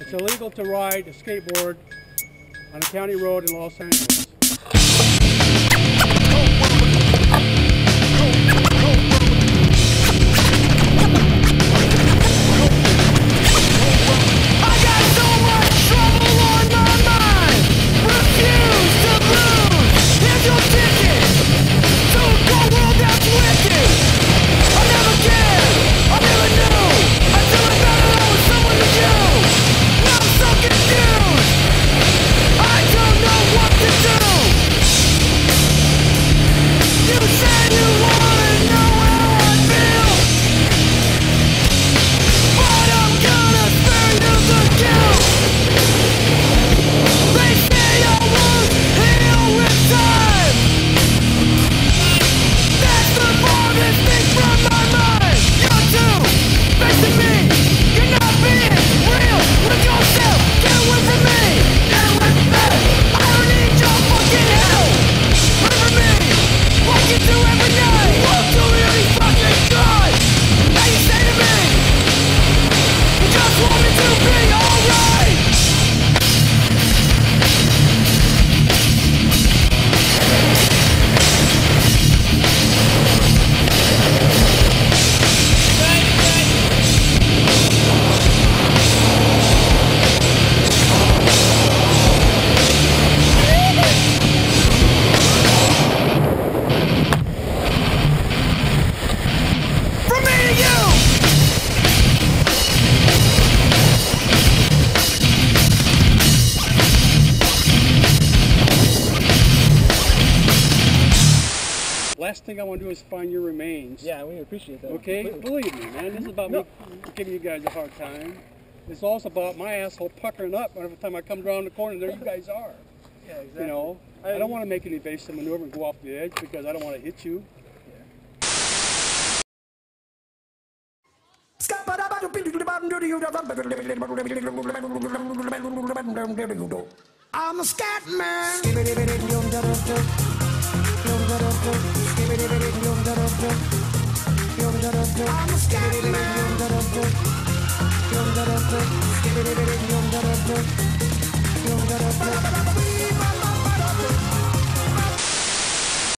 It's illegal to ride a skateboard on a county road in Los Angeles. Be Last thing I want to do is find your remains. Yeah, we appreciate that. Okay? completely. Believe me, man. This is about No. me giving you guys a hard time. It's also about my asshole puckering up every time I come around the corner. There you guys are. Yeah, exactly. You know, I- I don't want to make an evasive maneuver and go off the edge because I don't want to hit you. I'm a scat man. I'm a scat man.